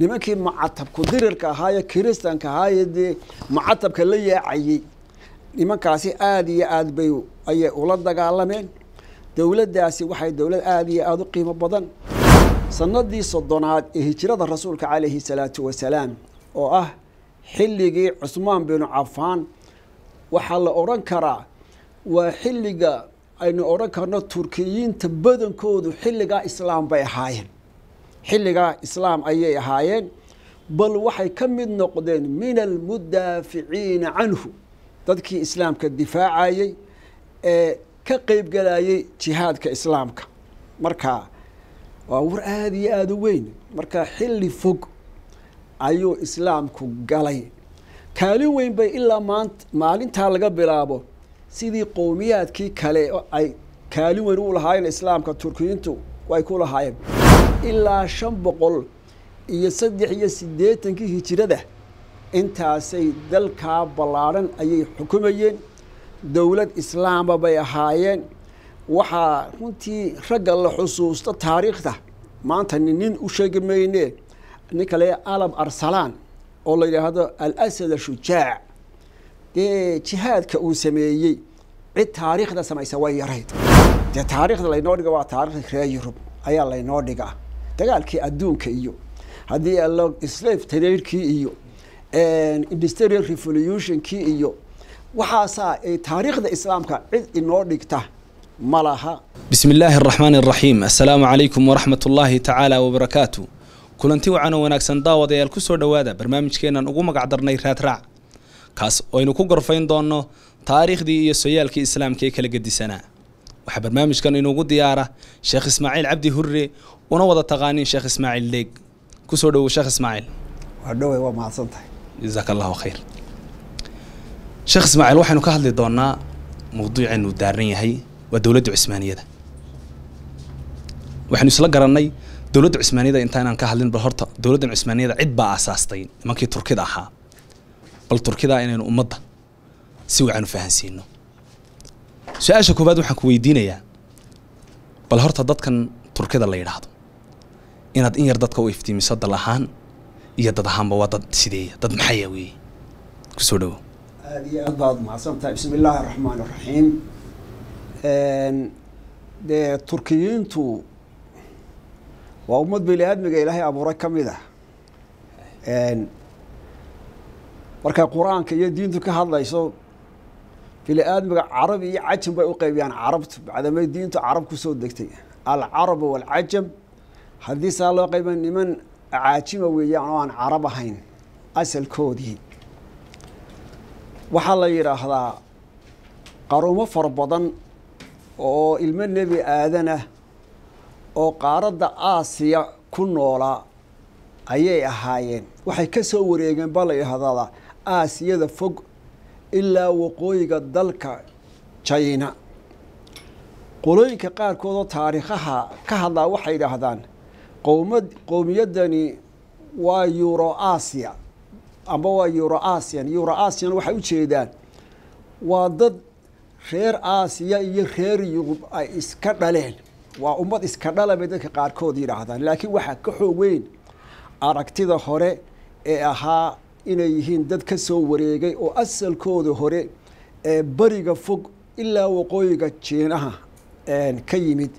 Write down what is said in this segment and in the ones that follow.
nimankii macatabku dirirka ahaaye kiristanka ahaaye dee macatabka la yaacayey nimankaasi aada iyo aad bay ayay ula dagaalameen. Dowladdaasi waxay dowlad aada iyo aada u qiimo badan. Sanadii soddonaad ee hijrada rasuulka calayhi salaatu wasalaam oo ah xilligii cusmaan binu cafaan waxaa la odhan karaa waa xilliga aynu odhan karno turkiyiinta badankoodu xilligaa islaam bay ahaayeen xilligaa islaam ayay ahaayeen bal waxay ka mid noqdeen min almudaaficiina canhu dadkii islaamka difaacayey ee ka qeybgalayay jihaadka islaamka. Marka waa war aada iyo aada u weyn. Marka xilli fog ayuu islaamku galay. Kaalin weyn bay ilaa maanta maalintaa laga bilaabo sidii qowmiyaadkii kale ay kaalin weyn u lahaayeen islaamka turkiyiintu ay ku lahaayeen ilaa shan boqol iyo saddex iyo siddeetankii hijirada. Intaasay dalkaa ballaadhan ayay xukumayeen dowlad islaamba bay ahaayeen. Waxaa runtii ragga la xusuusta taariikhda maanta nin u sheegi mayne ninka le alab arsalaan oo la yidhaahdo alasad ashujaac dee jihaadka uu sameeyey cid taariikhda samaysa way yarayd. Dee taariikhda laynoo dhiga waa taarikhda reer yurub ayaa laynoo dhigaa dagaalkii adduunka iyo haddii slave traderkii iyo industrial revolutionkii iyo waxaasaa taariikhda islaamka cid inoo dhigta ma laha. Bismi illaahi araxmaani araxiim assalaamu calaykum waraxmat ullaahi tacaala wabarakaatu kulanti wacan oo wanaagsan daawadayaal ku soo dhowaada barnaamijkeennan ugu magac darnay raadraac kaas aynu ku gorfayn doonno taariikhdii iyo soyaalkii islaamka ee kala gedisanaa. Waxaa barnaamijkan inuugu diyaara sheekh ismaaciil cabdi hurre una wada taqaaniin sheekh ismaaciil deeg ku soo dhowow sheekh ismaaciil waa dhowey waa mahadsan tahay. Jasaak allahu khayr. Sheekh ismaaciil waxaynu ka hadli doonaa mawduuceenu daaran yahay waa dowladda cusmaaniyada. Waxaynu isla garannay dowladda cusmaaniyada intaynaan ka hadlin bal horta dowladdan cusmaaniyada cid baa aasaastay nimankii turkida ahaa. Bal turkida inaynu ummadda si wacan u fahansiino su'aasha koowaad waxaan ku weydiinayaa bal horta dadkan turkida la yidhaahdo inaad in yar dadka u iftiimiso dal ahaan iyo dad ahaanba waa dad sideeya dad maxaya weeye ku soo dhowo aada iyo aad baad mahadsan tahay. Bismi illaahi araxmaan iraxiim dee turkiyiintu waa ummad bini aadmiga ilaahay abuuray ka mid ah. Markay qur'aanka iyo diintu ka hadlayso bini aadmiga carabi iyo cajam bay u qeybiyaan carabtu. Bacdamay diintu carab ku soo degtay. Alcarabu waalcajam haddii saa loo qeyba niman caajima weeyaan oo aan carab ahayn asalkoodii. Waxaa la yidhaahdaa qarumo fara badan oo ilmo nebi aadanah oo qaaradda aasiya ku noolaa ayay ahaayeen. Waxay ka soo wareegeen baa la yidhahdaa aasiyada fog ilaa waqooyiga dalka jayna qolooyinka qaarkood oo taariikhaha ka hadlaa waxay yidhaahdaan qowmad qowmiyaddani waa euro asia amba waa euro asian euro asian waxay u jeedaan waa dad reer aasiya iyo reer yurub ay iska dhaleen. Waa ummad iska dhala bay dadka qaarkood yidhaahdaan. Laakiin waxaa ka xoog weyn aragtida hore ee ahaa inay yihiin dad ka soo wareegay oo asalkooda hore ee beriga fog ilaa waqooyiga jiinaha ka yimid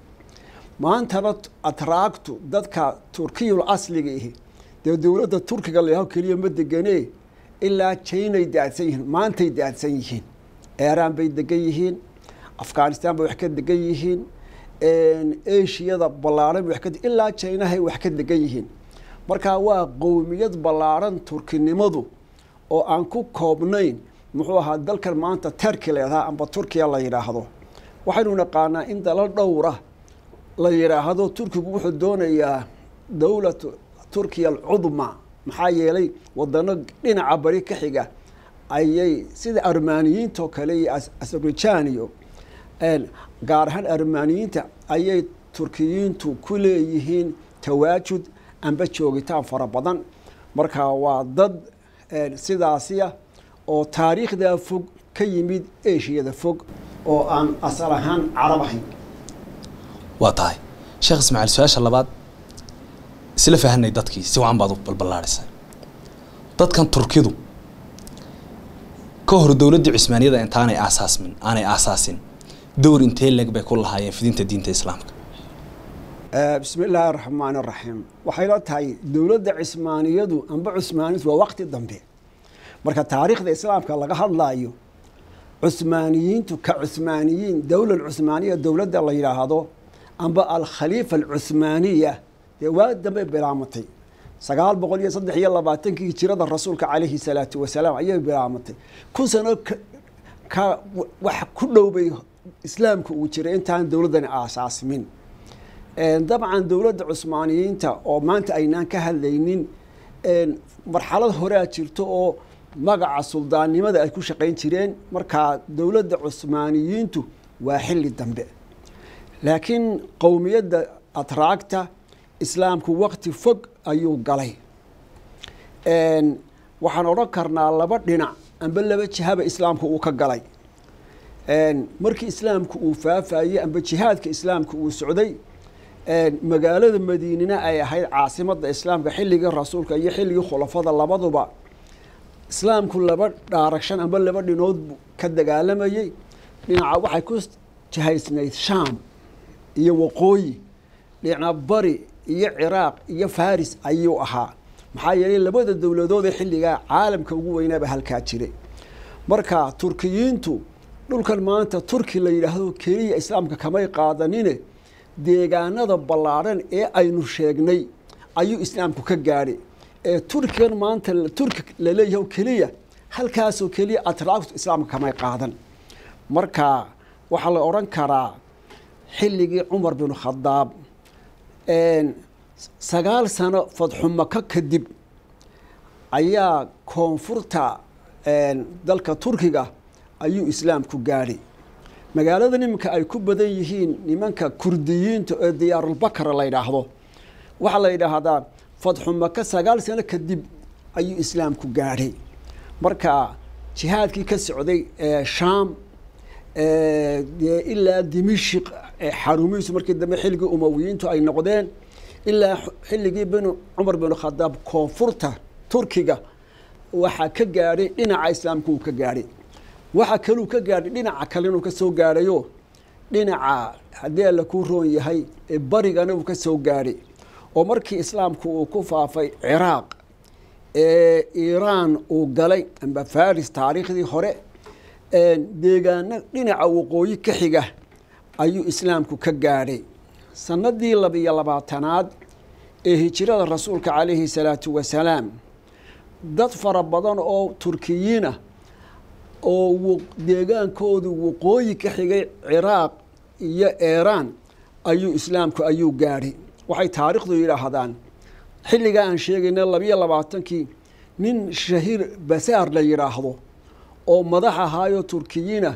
maantana atraagtu dadka turkiyul asliga ihi dee dowladda turkiga layaho keliya ma deganee ilaa jainay daadsan yihiin maantay daadsan yihiin. Eeraan bay degan yihiin afghanistan bay wax ka degan yihiin ashiyada ballaaran bay ka ilaa jinahay wax ka degan yihiin. Marka waa qowmiyad ballaaran turkinimadu oo aan ku koobnayn muxuu ahaa dalkan maanta terki leedaha amba turkiya la yidhaahdo. Waxaynu naqaanaa in dalo dhowra la yidhaahdo turkigu wuxuu doonayaa dowlatu turkiya alcudma maxaa yeelay wadano dhinaca bari ka xiga ayay sida armaaniyiinta oo kale iyo azerbaijan iyo gaar ahaan armaaniyiinta ayay turkiyiintu ku leeyihiin tawaajud amba joogitaan fara badan. Marka waa dad sidaasiya oo taariikhdaa fog ka yimid eshiyada fog oo aan asal ahaan carab ahayn waa tahay. Sheekh ismaaciil su'aasha labaad isla fahanay dadkii si wacan baad u balballaadhisay dadkan turkidu ka hor dowladdii cusmaaniyada intaanay aasaasmin aanay aasaasin dowr intee leeg bay ku lahaayeen fidinta diinta islaamka? Bismi illaahi araxmaan araxiim waxay la tahay dowladda cismaaniyadu amba cusmaaniyadu waa waqti dambe. Marka taariikhda islaamka laga hadlaayo cusmaaniyiintu ka cusmaaniyiin dowla cusmaaniya dowladda la yidhaahdo amba alkhaliifa alcuhmaaniya dee waa dambe bilaamatay sagaal boqol iyo saddex iyo labaatankii hijirada rasuulka calayhi salaatu wasalaam ayay bilaamatay kun sano ka wax ku dhowbay islaamka uu jiray intaan dowladdani aasaasmin dabcan dowladda cusmaaniyiinta oo maanta aynaan ka hadlaynin marxalad horea jirto oo magaca suldaannimada ay ku shaqayn jireen markaa dowladda cusmaaniyiintu waa xilli dambe laakiin qowmiyadda atraagta islaamku waqti fog ayuu galay. Waxaan odhan karnaa laba dhinac amba laba jihaba islaamku uu ka galay. Markii islaamku uu faafayey amba jihaadka islaamka uu socday magaalada madiinina ay ahayd caasimadda islaamka xilligii rasuulka iyo xilligii khulafada labaduba islaamku laba dhaaragshan amba laba dhinood ka dagaalamayey dhinaca waxay ku jihaysnayd shaam iyo waqooyi dhinaca bari iyo ciraaq iyo faris ayuu ahaa. Maxaa yeelay labada dowladood ee xilligaa caalamka ugu weynaaba halkaa jiray. Marka turkiyiintu dhulkan maanta turki la yidhaahdo keliya islaamka kamay qaadanine deegaanada ballaadhan ee aynu sheegnay ayuu islaamku ka gaadhay. Ee turkigan maanta turki la leeyahay keliya halkaasoo keliya atraagtu islaamka kamay qaadan. Marka waxaa la odhan karaa xilligii cumar bin khadaab sagaal sano fadxumaka kadib ayaa koonfurta dalka turkiga ayuu islaamku gaadhay magaalada nimanka ay ku badan yihiin nimanka kurdiyiinta ee diyaarulbakra la yidhaahdo waxaa la yidhaahdaa fadxumaka sagaal sano kadib ayuu islaamku gaadhay marka jihaadkii ka socday shaam ilaa dimishik xarumihiisu markii dambe xilligii umawiyiintu ay noqdeen ilaa xilligii bin cumar bin khadaab koonfurta turkiga waxaa ka gaadhay dhinaca islaamka uu ka gaadhay. Waxaa kaluu ka gaadhay dhinaca kale inuu ka soo gaadhayo dhinaca haddii alla kuu roon yahay barigana uu ka soo gaadhay. Oo markii islaamku uu ku faafay ciraaq ee iiraan uu galay amba faris taariikhdii hore deegaano dhinaca waqooyi ka xiga ayuu islaamku ka gaadhay sanadii labiyo labaatanaad ee hijirada rasuulka calayhi salaatu wasalaam dad fara badan oo turkiyiinah oo deegaankoodu waqooyi ka xigay ciraaq iyo eeraan ayuu islaamku ayuu gaadhay waxay taariikhdu yidhaahdaan xilligaa aan sheegayna labiyo labaatankii nin shahiir basaar la yidhaahdo oo madax ahaayo turkiyiinah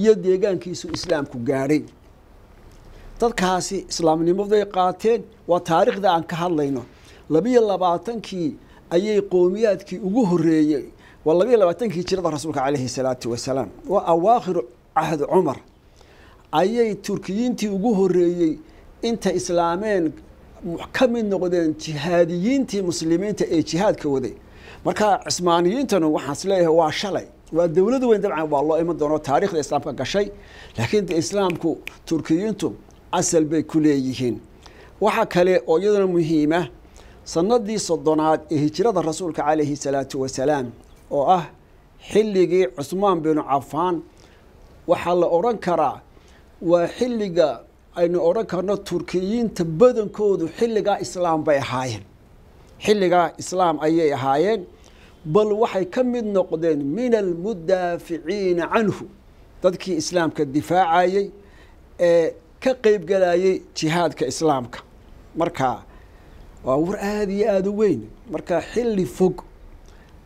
iyo deegaankiisu islaamku gaadhay dadkaasi islaamnimaday qaateen waa taariikhda aan ka hadlayno. Labiyo labaatankii ayay qowmiyaadkii ugu horeeyey waa labiyo labaatankii jirada rasuulka calayhi salaatu wasalaam. Waa awaakhiru cahd cumar. Ayay turkiyiintii ugu horeeyey inta islaameen ka mid noqdeen jihaadiyiintii muslimiinta ee jihaadka waday. Marka cismaaniyiintanu waxaan is leeyahay waa shalay. Waa dowlad weyn dabcan waa loo iman doono taarikhda islaamka gashay. Laakiin de islaamku turkiyiintu asal bay ku leeyihiin. Waxa kale oo iyaduna muhiima sanadii soddonaad ee hijirada rasuulka calayhi salaatu wasalaam oo ah xilligii cusmaan binu cafaan waxaa la odhan karaa waa xilliga aynu odhan karno turkiyiinta badankoodu xilligaa islaam bay ahaayeen. Xilligaa islaam ayay ahaayeen bal waxay ka mid noqdeen min almudaaficiina canhu dadkii islaamka difaacayey ee ka qeybgalayay jihaadka islaamka. Marka waa war aada iyo aada u weyn. Marka xilli fog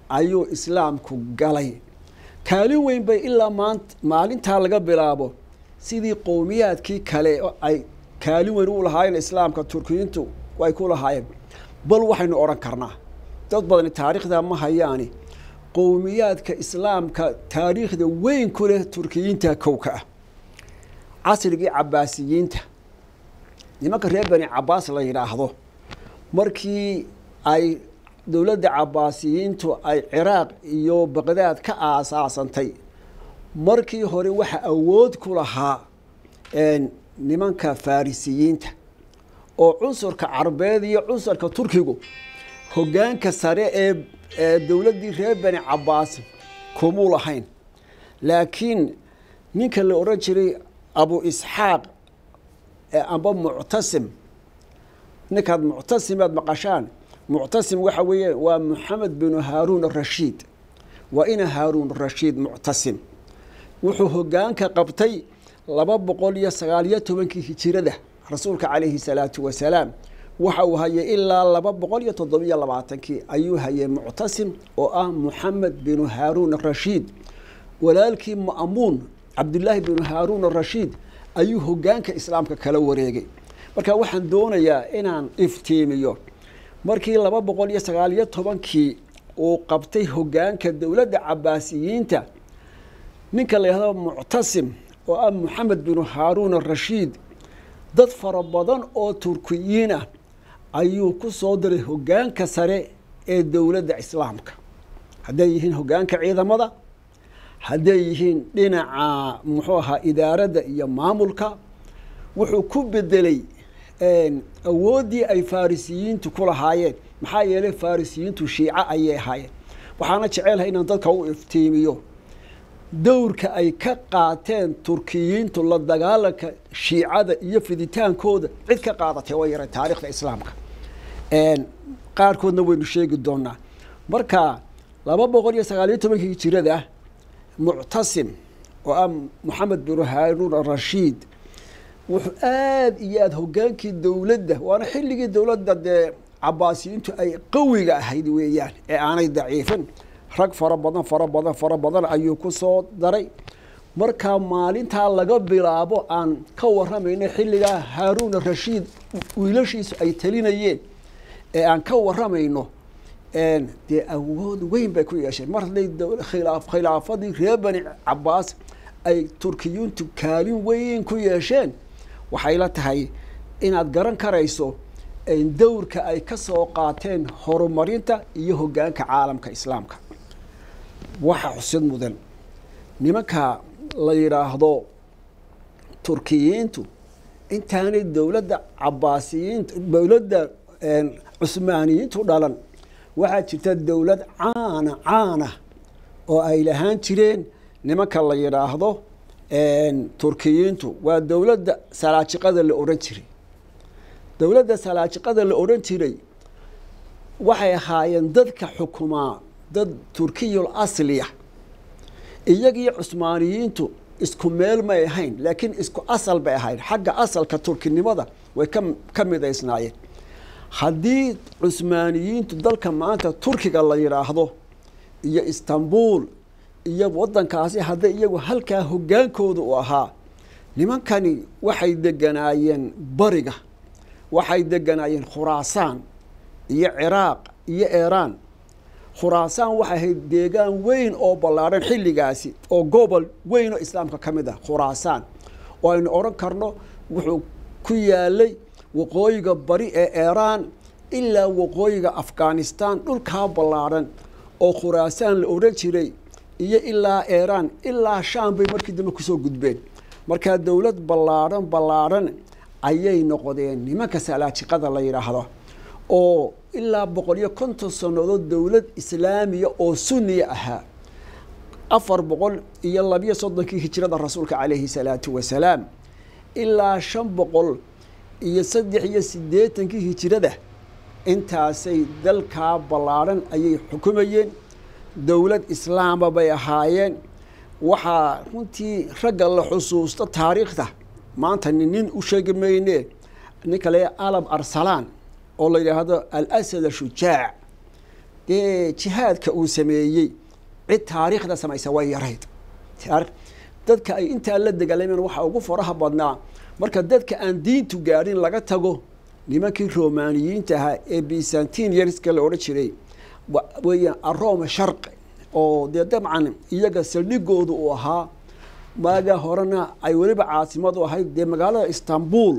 ayuu islaamku galay. Kaalin weyn bay ilaa maanta maalintaa laga bilaabo sidii qowmiyaadkii kale ay kaalin weyn u lahaayeen islaamka turkiyiintu ay ku lahaayeen. Bal waxaynu odhan karnaa dad badani taariikhda ma hayaani qowmiyaadka islaamka taariikhda weyn ku leh turkiyiinta kowka ah casrigii cabaasiyiinta. Nimanka reer bani cabaas la yidhaahdo markii ay dowladda cabaasiyiintu ay ciraaq iyo baqdaad ka aasaasantay markii hore waxa awood ku lahaa nimanka farisiyiinta oo cunsurka carbeed iyo cunsurka turkigu hoggaanka sare ee ee dowladdii reer bani cabaas kumuu lahayn. Laakiin ninka la odhan jiray abu isxaaq amba muctasim ninkaad muctasimaad maqashaan. Muctasim waxa weeye waa moxamed binu haaruun arashiid waa ina haaruun rashiid muctasim wuxuu hoggaanka qabtay laba boqol iyo sagaaliyo tobankii hijirada rasuulka calayhi salaatu wasalaam waxa uu hayay ilaa laba boqol iyo toddobiyo labaatankii. Ayuu hayay muctasim oo ah moxamed binu haaruun arashiid walaalkii ma'muun cabdulaahi binu haaruun arashiid ayuu hoggaanka islaamka kala wareegay. Marka waxaan doonayaa inaan iftiimiyo markii laba boqol iyo sagaaliyo tobankii uu qabtay hoggaanka dowladda cabaasiyiinta ninka la yidhahdo muctasim oo ah moxamed binu haaruun arashiid dad fara badan oo turkiyiin ah ayuu ku soo diray hoggaanka sare ee dowladda islaamka. Hadday yihiin hoggaanka ciidamada hadday yihiin dhinaca muxuu ahaa idaaradda iyo maamulka wuxuu ku bedelay awooddii ay farisiyiintu ku lahaayeen. Maxaa yeelay farisiyiintu shiico ayay ahaayeen. Waxaana jecelahay inaan dadka u iftiimiyo. Dowrka ay ka qaateen turkiyiintu la dagaalanka shiicada iyo fiditaankooda cid ka qaadatay waa yaray taarikhda islaamka. Qaarkoodna waynu sheegi doonaa marka laba boqol iyo sagaaliyo tobankii hijirada muctasim oo ah moxamed binu haaruun arashiid wuxuu aada iyo aada hoggaankii dowladda waana xilligii dowladda dee cabaasiyiintu ay qawiga ahayd weeyaan ee aanay daciifin. Rag fara badan fara badan fara badan ayuu ku soo daray. Markaa maalintaa laga bilaabo aan ka waramayno xilligaa haaruun arashiid wiilashiisu ay talinayeen ee aan ka waramayno dee awood weyn bay ku yeesheen. Mar hadday khilaafadii reer bani cabaas ay turkiyintu kaalin weyn ku yeesheen waxay la tahay inaad garan karayso dowrka ay ka soo qaateen horumarinta iyo hoggaanka caalamka islaamka. Waxa xusid mudan. Nimanka la yidhaahdo turkiyiintu intaanay dowladda cabaasiyiinta dowladda cusmaaniyiintu dhalan waxaa jirta dowlad caana caana oo ay lahaan jireen nimanka la yidhaahdo turkiyiintu. Waa dowladda salaajiqada la odhan jiray. Dowladda salaajiqada la odhan jiray waxay ahaayeen dadka xukumaa dad turkiyul asliya iyagii cusmaaniyiintu isku meel may ahayn laakiin isku asal bay ahayn xagga asalka turkinimada way ka midaysnaayeen haddii cusmaaniyiintu dalka maanta turkiga la yidhaahdo iyo istanbul iyo waddankaasi hadday iyagu halkaa hoggaankooda u ahaa nimankani waxay deganaayeen bariga waxay deganaayeen khuraasaan iyo ciraaq iyo iiraan khuraasaan waxay ahayd deegaan weyn oo ballaadhan xilligaasi oo gobol weyn oo islaamka ka mid ah khuraasaan. Oo aynu odhan karno wuxuu ku yaalay waqooyiga bari ee iiraan ilaa waqooyiga afghanistan dhulkaa ballaadhan oo khuraasaan la odhan jiray iyo ilaa iiraan ilaa shaam bay markii dambe ku soo gudbeen. Markaa dowlad ballaadhan ballaadhan ayay noqdeen nimanka salaajiqada la yidhaahdo oo ilaa boqol iyo konton sannadood dowlad islaamiya oo sunniya ahaa. Afar boqol iyo labiyo soddonkii hijrada rasuulka calayhi salaatu wasalaam ilaa shan boqol iyo saddex iyo siddeetankii hijrada intaasay dalkaa ballaadhan ayay xukumayeen dowlad islaama bay ahaayeen. Waxaa runtii ragga la xusuusto taariikhda maanta nin u sheegi mayne ninka le alab arsalaan oo la yidhaahdo alasad ashujaac dee jihaadka uu sameeyey cid taariikhda samaysa way yarayd. Dadka ay intaa la dagaalameen waxaa ugu faraha badnaa marka dadka aan diintu gaadhin laga tago nimankii romaaniyiinta ahaa ee byzantinianska la odhan jiray weeyaan aroma sharqi oo dee dabcan iyaga saldhigooda uu ahaa maagaa horena ay weliba caasimadu ahayd dee magaalada istanbul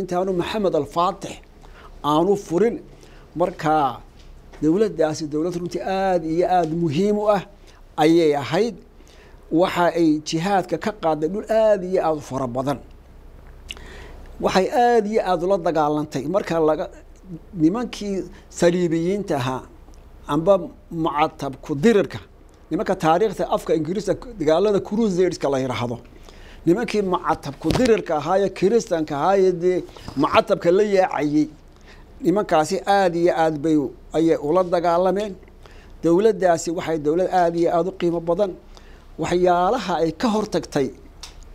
intaanu maxamed alfaatix aanu furin. Marka dowladdaasi dowlad runtii aada iyo aada muhiim u ah ayay ahayd. Waxa ay jihaadka ka qaaday dhul aada iyo aada u fara badan waxay aada iyo aada ula dagaalantay. Marka laga nimankii saliibiyiinta ahaa amba mucatabku dirirka nimanka taariikhda afka ingiriiska dagaalada crusadeska la yidhaahdo nimankii mucatabku dirirka ahaaye kiristanka ahaaye dee mucatabka la yaacayey nimankaasi aada iyo aada bay ayay ula dagaalameen. Dowladdaasi waxay dowlad aada iyo aada u qiimo badan. Waxyaalaha ay ka hortagtay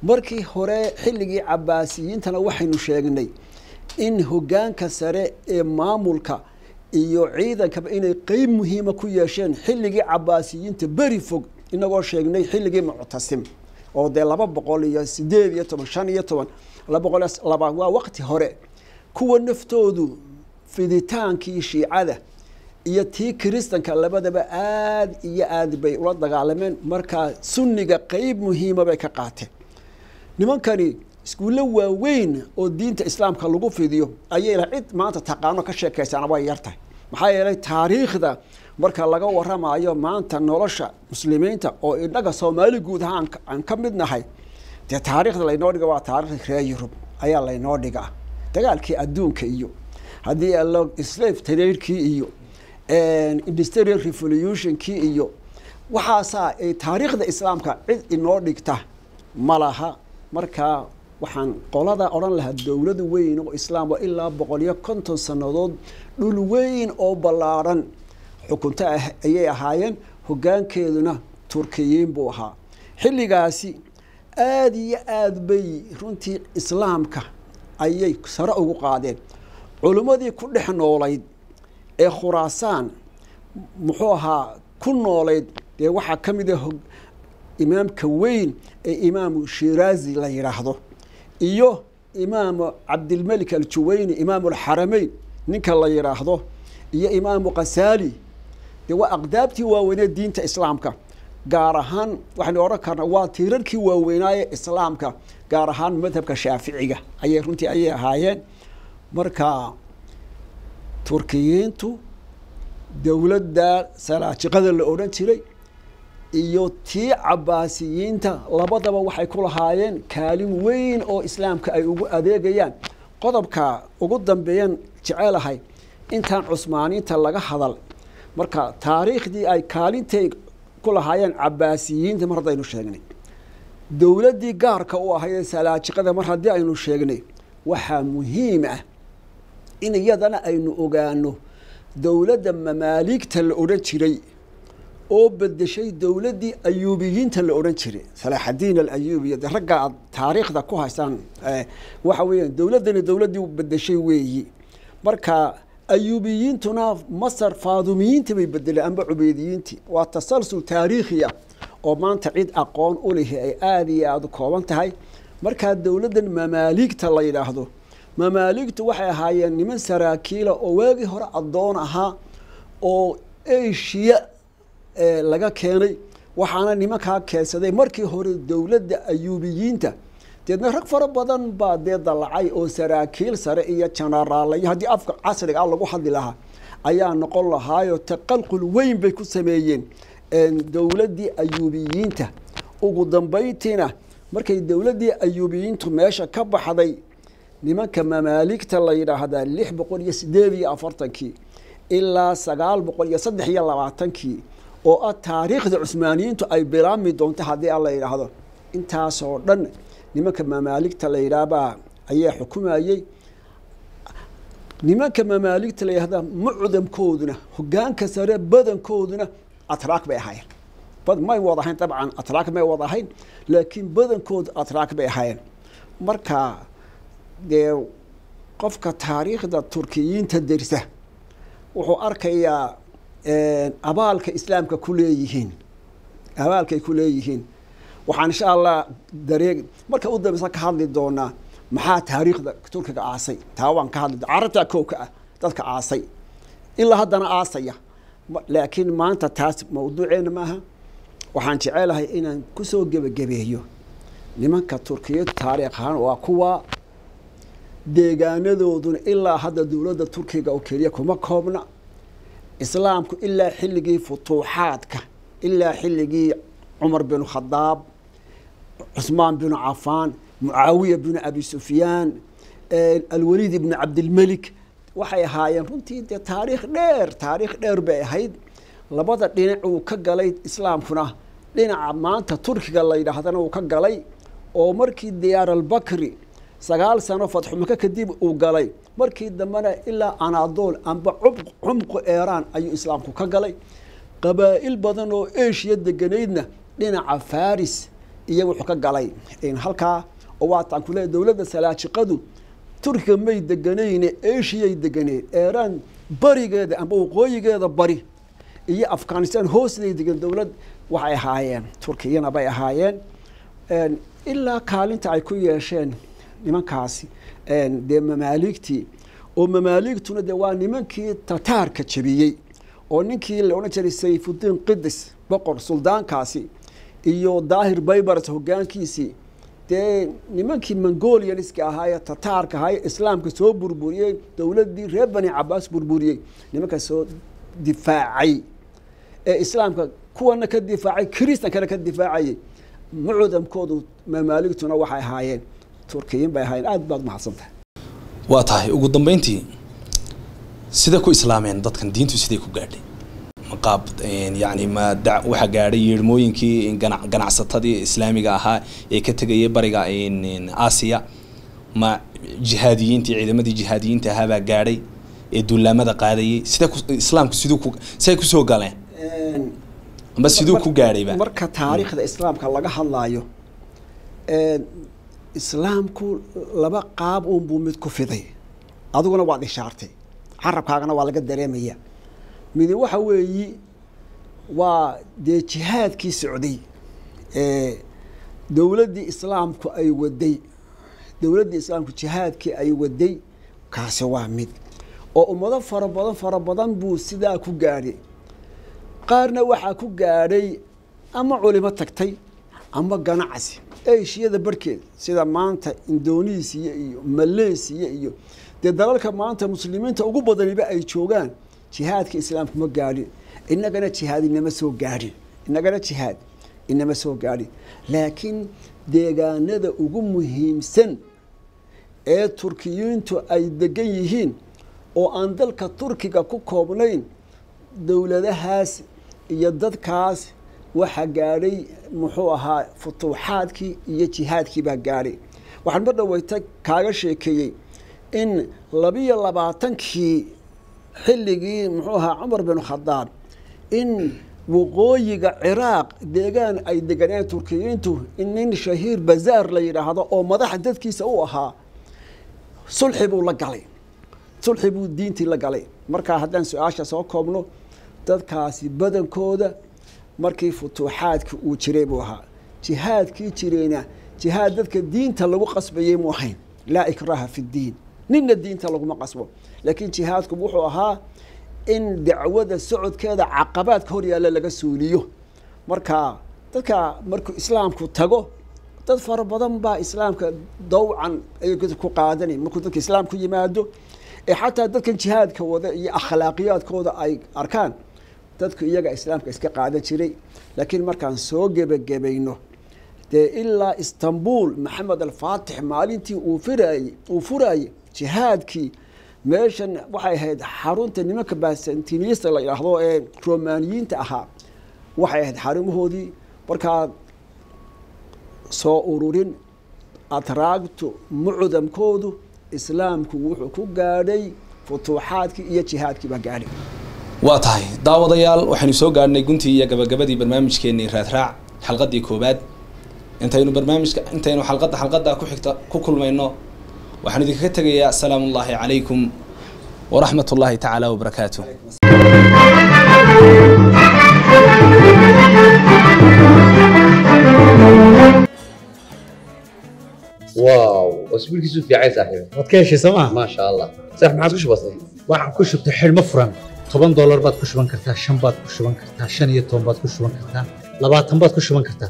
markii hore xilligii cabaasiyiintana waxaynu sheegnay in hoggaanka sare ee maamulka iyo ciidankaba inay qeyb muhiima ku yeesheen xilligii cabaasiyiinta beri fog inagoo sheegnay xilligii muctasim oo dee laba boqol iyo sideed iyo toban shan iyo toban laba boqol laba waa waqti hore kuwa naftoodu fiditaankii shiicada iyo tii kiristanka labadaba aada iyo aad bay ula dagaalameen. Markaa sunniga qeyb muhiima bay ka qaateen nimankani iskuullo waaweyn oo diinta islaamka lagu fidiyo ayay laha cid maanta taqaano ka sheekaysaana way yartahay maxaa yeelay taariikhda marka laga waramayo maanta nolosha muslimiinta oo inaga soomaali guud ahaan aan ka mid nahay dee taariikhda laynoo dhiga waa taarikhda reer yurub ayaa laynoo dhigaa dagaalkii adduunka iyo haddii allo slave traderkii iyo industrial revolutionkii iyo waxaasaa taariikhda islaamka cid inoo dhigta ma laha markaa waxaan qolada odhan lahaa dowlad weyn oo islaam oo ilaa boqol iyo konton sannadood dhul weyn oo ballaadhan xukunto ah ayay ahaayeen hoggaankeeduna turkiyiin buu ahaa. Xilligaasi aada iyo aada bay runtii islaamka ayay sare ugu qaadeen. Culimmadii ku dhex noolayd ee khuraasaan muxuu ahaa ku noolayd dee waxaa ka mid a imaamka weyn ee imaamu shiraazi la yidhaahdo iyo imaamu cabdilmelik aljuwayni imaamu alxarameyn ninka la yidhaahdo iyo imaamu kasaali dee waa aqdaabtii waaweynee diinta islaamka gaar ahaan waxaynu odhan karnaa waa tiirarkii waaweynaaye islaamka gaar ahaan madhabka shaaficiga. Ayay runtii ayay ahaayeen. Marka turkiyiintu dowladda salaajiqada la odhan jiray iyo tii cabaasiyiinta labadaba waxay ku lahaayeen kaalin weyn oo islaamka ay ugu adeegayaan. Qodobka ugu dambeeyan jecelahay intaan cusmaaniinta laga hadal. Marka taariikhdii ay kaalintay ku lahaayeen cabaasiyiinta mar haddaynu sheegnay. Dowladdii gaarka u ahayd ee salaajiqada mar haddii aynu sheegnay waxaa muhiim ah in iyadana aynu ogaano dowladda mamaaligta la odhan jiray oo bedeshay dowladdii ayuubiyiinta la odhan jiray. Salaaxadiin alayuubiya de ragga aad taariikhda ku haystaan waxa weeyaan dowladdani dowladdii bedeshay weeyi. Marka ayuubiyiintuna masar faadumiyiinta bay bedeleen amba cubeediyiintii waa tasalsul taariikhi oo maanta cid aqoon u lihi ay aada iyo aada u kooban tahay. Markaa dowladdan mamaaligta la yidhaahdo mamaaligtu waxay ahaayeen niman saraakiila oo waagii hore addoon ahaa oo eshiya laga keenay waxaana nimankaa keensaday. Markii hore dowladda ayuubiyiinta deedna rag fara badan baa dee dallacay oo saraakiil sare iyo janaraalla iyo haddii afka casriga ah lagu hadli lahaa ayaa noqon lahaayo taqalqul weyn bay ku sameeyeen. Dowladdii ayuubiyiinta ugu dambayntiina markay dowladdii ayuubiyiintu meesha ka baxday nimanka mamaaligta la yidhaahdaa lix boqol iyo sideed iyo afartankii ilaa sagaal boqol iyo saddex iyo labaatankii oo ah taariikhda cusmaaniyiintu ay bilaabmi doonto haddii a la yidhaahdo. Intaasoo dhan nimanka mamaaligta la yidhaahbaa ayaa xukumayey. Nimanka mamaaligta la yidhahdaa mucdamkooduna hogaanka sare badankooduna atraak bay ahaayeen. May wada ahayn dabcan atraak may wada ahayn laakiin badankoodu atraak bay ahaayeen. Marka dee qofka taariikhda turkiyiinta dersa wuxuu arkayaa abaalka islaamka ku leeyihiin. Abaalkay ku leeyihiin. Waxaan insha allah dareeg marka u dambeysa ka hadli doonaa maxaa taariikhda turkiga aasay? Taa waan ka hadli carabtaa kowka ah dadka aasay. Ilaa haddana aasaya. Laakiin maanta taas mawduuceena maaha waxaan jecelahay inaan ku soo gebagabeeyo nimanka turkiyadu taariikh ahaan waa kuwa deegaanadooduna ilaa hadda dowladda turkiga oo keliya kuma koobna islaamku ilaa xilligii futuuxaadka ilaa xilligii cumar bin khadaab cusmaan binu cafaan mucaawiya binu abi sufyaan alwaliid ibnu cabdilmelik. Waxay ahaayeen runtii dee taariikh dheer taariikh dheer bay ahayd. Labada dhinac uu ka galay islaamkuna dhinaca maanta turkiga la yidhaahdana uu ka galay oo markii diyaar albakri sagaal sano fatxumaka kadib uu galay markii dambena ilaa anadol amba cumqu eeraan ayuu islaamku ka galay. Qabaa'il badan oo eshiya deganaydna dhinaca faris iyo wuxuu ka galay. Halkaa oo waataan ku dowladda salaajiqadu turkiga may deganayne eshiyay deganeed eeraan barigeeda amba waqooyigeeda bari iyo afghanistan hoosday degan dowlad waxay ahaayeen. Turkiyana bay ahaayeen. Ilaa kaalinta ay ku yeesheen nimankaasi dee mamaaligtii oo mamaaligtuna dee waa nimankii tataarka jebiyey oo ninkii la odhan jiray sayfudiin qidis boqor suldaankaasi iyo daahir baybars hogaankiisii dee nimankii mongolianiska ahaayee tataarka ahaayee islaamka soo burburiyey dowladdii reer bani cabaas burburiyey nimanka soo difaacay. Ee islaamka kuwana ka difaacay kristankana ka difaacayay mucudamkoodu mamaaligtuna waxay ahaayeen turkiyiin bay ahaayeen aada baad mahadsantahay. Waa tahay. Ugu dambeyntii sida ku islaameen dadkan diintu siday ku gaadhay. Ma qaab yani ma waxaa gaadhay yeedhmooyinkii gana ganacsatadii islaamiga ahaa ee ka tegayay bariga aasiya. Ma jihaadiyiintii ciidamadii jihaadiyiinta ahaabaa gaadhay ee duulaamada qaadayay. Sida islaamku siduu ku ku soo galeen. Amba siduu ku gaadhayba marka taariikhda islaamka laga hadlaayo islaamku laba qaab uunbuu mid ku fiday. Adiguna waad ishaartay carabkaagana waa laga dareemaya midi waxa weeyi waa dee jihaadkii socday dowladdii islaamku ay waday. Dowladdii islaamku jihaadkii ay waday kaasi waa mid. Oo ummado fara badan fara badan buu sidaa ku gaadhay qaarna waxaa ku gaadhay ama culimo tagtay ama ganacsi eshiyada barhkeed sida maanta indonesiya iyo malaysiya iyo dee dalalka maanta muslimiinta ugu badaniba ay joogaan jihaadka islaamku ma gaadhin. Inagana jihaad inama soo gaadhin. Inagana jihaad inama soo gaadhin. Laakiin deegaanada ugu muhiimsan ee turkiyiintu ay degan yihiin oo aan dalka turkiga ku koobnayn dowladahaas iyo dadkaas waxaa gaadhay muxuu ahaa futuuxaadkii iyo jihaadkii baa gaadhay waxaan mar dhaweyta kaaga sheekeeyey in labiyo labaatankii xilligii muxuu ahaa cumar bin khadaab in waqooyiga ciraaq deegaan ay deganeen turkiyiintu in nin shahiir bazaar la yidhaahdo oo madaxa dadkiisa u ahaa sulxi buu la galay. Sulxi buu diintii la galay. Markaa haddaan su'aasha soo koobno dadkaasi badankooda markii futuuxaadki uu jiray buu ahaa. Jihaadkii jirayna jihaad dadka diinta lagu qasbayay mu ahayn. Laa ikraha fi ddiin ninna diinta laguma qasbo. Laakiin jihaadku wuxuu ahaa in dacwada socodkeeda caqabaadka hor yaalla laga suuliyo. Marka dadka markuu islaamku tago dad fara badan baa islaamka dawcan ay ku qaadanay. Markuu dadka islaamku yimaado ee xataa dadkan jihaadka wada iyo akhlaaqiyaadkooda ay arkaan dadku iyaga islaamka iska qaadan jiray. Laakiin markaan soo gebagabayno dee ilaa istanbul maxamed alfaatix maalintii uu firaayey uu furaayey jihaadkii meeshan waxay ahayd xarunta nimanka basantinista la yidhaahdo ee romaaniyiinta ahaa. Waxay ahayd xarumahoodii markaa soo ururin atraagtu mucdamkoodu islaamku wuxuu ku gaadhay futuuxaadkii iyo jihaadkii gaadhay waa tahay daawadayaal waxaynu soo gaadhnay guntii iyo gabagabadii barnaamijkeenii raadraac xalqadii koobaad intaynu barnaamijka intaynu xalqadda xalqadda ku xigta ku kulmayno waxaan idinkaga tegayaa asalaamu ullaahi calaykum waraxmat ullaahi tacaala wabarakaatu واو واسبوعك في عيسى صاحبي waad ka heshay sooma ما شاء الله صح ما عاد وش بصير waxaan ku shubtay xidhmo furan toban doolar baad ku shuban kartaa shan baad ku shuban kartaa shan iyo toban baad ku shuban kartaa labaatan baad ku shuban kartaa